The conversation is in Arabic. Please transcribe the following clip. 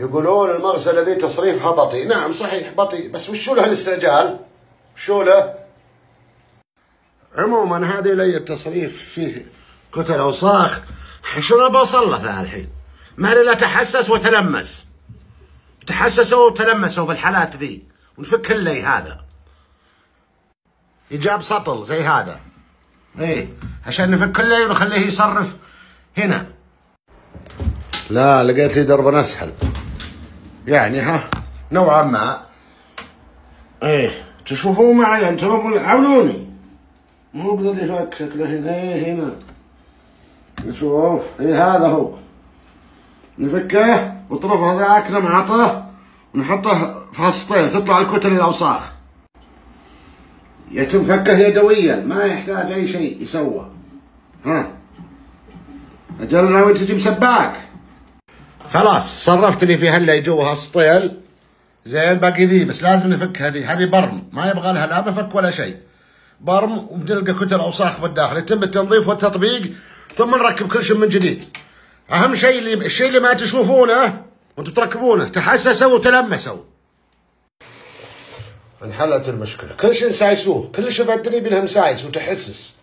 يقولون المغسلة ذي تصريفها بطيء. نعم صحيح بطيء. بس وشو له الاستعجال؟ وشو له؟ عموما هذه لي التصريف فيه كتل أوساخ شنو بوصل له الحين؟ ما لا تحسس وتلمس. تحسسوا وتلمسوا في الحالات ذي. ونفك اللي هذا. يجاب سطل زي هذا. إيه عشان نفك اللي ونخليه يصرف هنا. لا لقيت لي درب اسهل يعني ها نوعا ما. إيه تشوفوا معي أنتم؟ عاونوني مو بذا يفكك له هنا إيه هنا. نشوف. إيه هذا هو. نفكه وطرف هذاك نمعطه ونحطه في هالسطيل تطلع الكتل الأوساخ. يتم فكه يدويا ما يحتاج أي شيء يسوى. ها. أجل ناوي تجي مسباك خلاص صرفت لي في هلا جوا هالسطيل. زين باقي ذي بس لازم نفك هذه. هذه برم ما يبغى لها لا مفك ولا شيء. برم وبنلقى كتل أوساخ بالداخل. يتم التنظيف والتطبيق ثم نركب كل شيء من جديد. أهم شيء اللي الشيء اللي ما تشوفونه وأنتم تركبونه تحسسوا وتلمسوا. انحلت المشكلة. كل شيء نسايسوه كل شيء في الدنيا بينها مسايس وتحسس.